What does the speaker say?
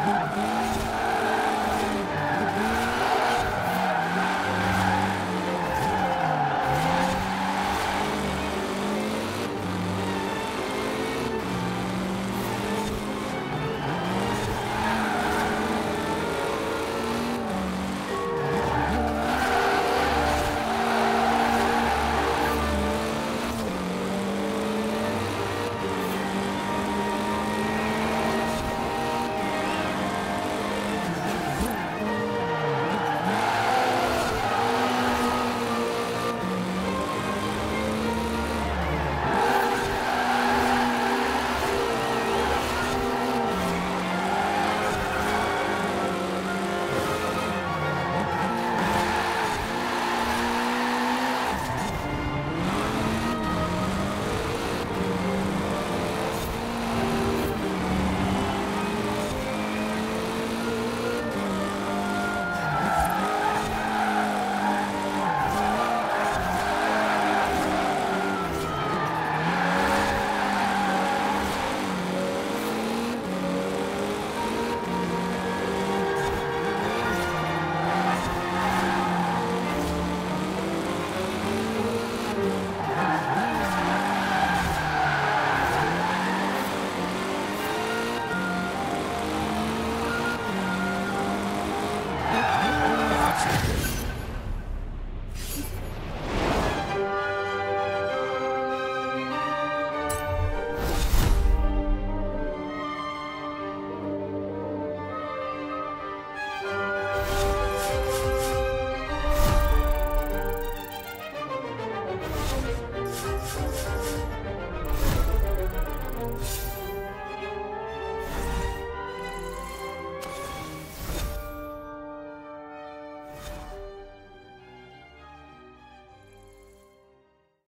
Yeah.